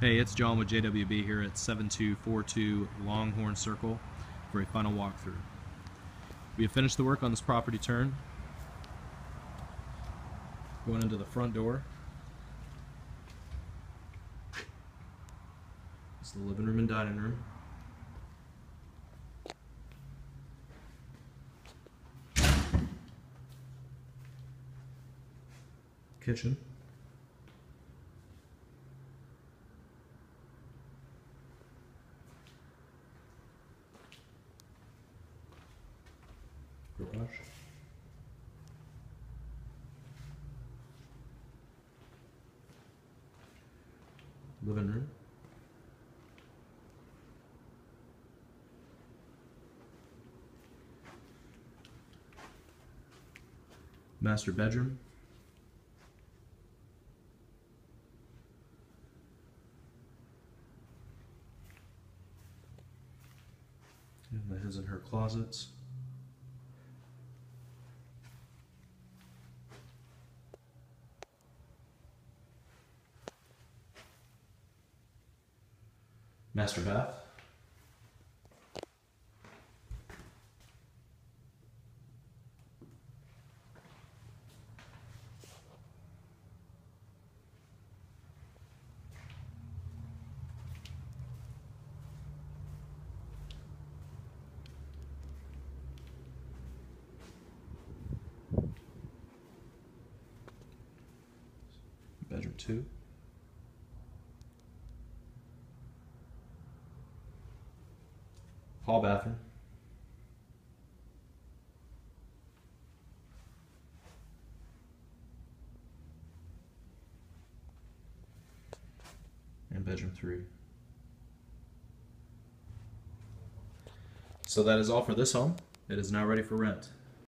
Hey, it's John with JWB here at 7242 Longhorn Circle for a final walkthrough. We have finished the work on this property turn. Going into the front door. It's the living room and dining room. Kitchen. Living room. Master bedroom. And his and her closets. Master bath. Bedroom two. Hall bathroom. And bedroom three. So that is all for this home. It is now ready for rent.